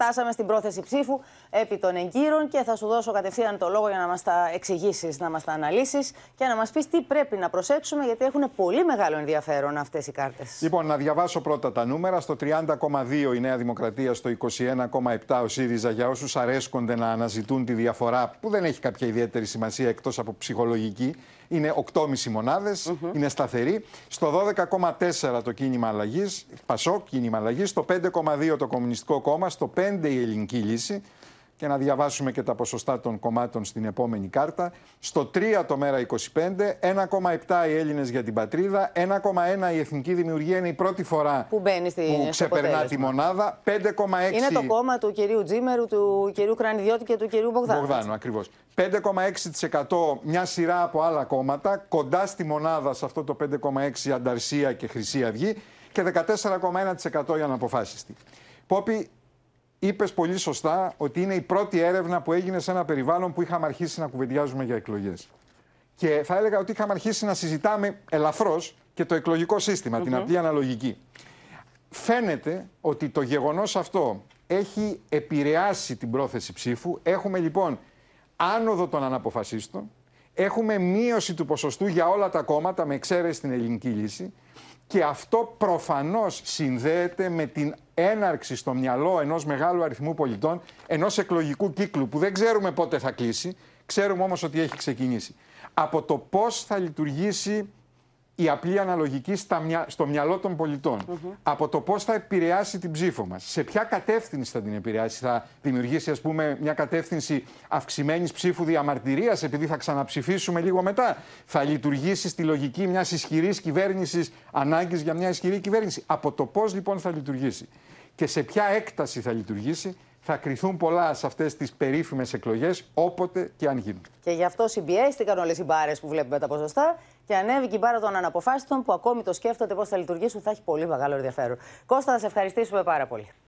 φτάσαμε στην πρόθεση ψήφου επί των εγκύρων και θα σου δώσω κατευθείαν το λόγο για να μας τα εξηγήσεις, να μας τα αναλύσεις και να μας πεις τι πρέπει να προσέξουμε, γιατί έχουν πολύ μεγάλο ενδιαφέρον αυτές οι κάρτες. Λοιπόν, να διαβάσω πρώτα τα νούμερα. Στο 30,2 η Νέα Δημοκρατία, στο 21,7 ο ΣΥΡΙΖΑ για όσους αρέσκονται να αναζητούν τη διαφορά που δεν έχει κάποια ιδιαίτερη σημασία εκτός από ψυχολογική είναι 8,5 μονάδες, είναι σταθερή. Στο 12,4 το κίνημα αλλαγής, Πασό, κίνημα αλλαγής. Στο 5,2 το Κομμουνιστικό Κόμμα. Στο 5 η Ελληνική Λύση. Και να διαβάσουμε και τα ποσοστά των κομμάτων στην επόμενη κάρτα. Στο 3 το Μέρα 25, 1,7 οι Έλληνες για την πατρίδα, 1,1 η Εθνική Δημιουργία είναι η πρώτη φορά που, μπαίνει στη, που ξεπερνά τη μονάδα. 5,6. Είναι το κόμμα του κυρίου Τζίμερου, του κυρίου Κρανιδιώτη και του κυρίου Μπογδάνου. Μπογδάνου, ακριβώς. 5,6% μια σειρά από άλλα κόμματα, κοντά στη μονάδα σε αυτό το 5,6 Ανταρσία και Χρυσή Αυγή και 14,1% για αναποφάσιστη. Πόπι, είπες πολύ σωστά ότι είναι η πρώτη έρευνα που έγινε σε ένα περιβάλλον που είχαμε αρχίσει να κουβεντιάζουμε για εκλογές. Και θα έλεγα ότι είχαμε αρχίσει να συζητάμε ελαφρώς και το εκλογικό σύστημα, την απλή αναλογική. Φαίνεται ότι το γεγονός αυτό έχει επηρεάσει την πρόθεση ψήφου. Έχουμε λοιπόν άνοδο των αναποφασίστων. Έχουμε μείωση του ποσοστού για όλα τα κόμματα με εξαίρεση την ελληνική λύση. Και αυτό προφανώς συνδέεται με την έναρξη στο μυαλό ενός μεγάλου αριθμού πολιτών, ενός εκλογικού κύκλου που δεν ξέρουμε πότε θα κλείσει, ξέρουμε όμως ότι έχει ξεκινήσει. Από το πώς θα λειτουργήσει η απλή αναλογική στα στο μυαλό των πολιτών. Από το πώς θα επηρεάσει την ψήφο μας. Σε ποια κατεύθυνση θα την επηρεάσει. Θα δημιουργήσει, ας πούμε, μια κατεύθυνση αυξημένης ψήφου διαμαρτυρίας, επειδή θα ξαναψηφίσουμε λίγο μετά. Θα λειτουργήσει στη λογική μιας ισχυρής κυβέρνησης, ανάγκης για μια ισχυρή κυβέρνηση. Από το πώς λοιπόν θα λειτουργήσει και σε ποια έκταση θα λειτουργήσει, θα κρυθούν πολλά σε αυτές τις περίφημες εκλογές, όποτε και αν γίνουν. Και γι' αυτό συμπιέστηκαν όλες οι μπάρες που βλέπουμε τα ποσοστά και ανέβηκε η μπάρα των αναποφάσιστων που ακόμη το σκέφτονται πώς θα λειτουργήσουν. Θα έχει πολύ μεγάλο ενδιαφέρον. Κώστα, θα σε ευχαριστήσουμε πάρα πολύ.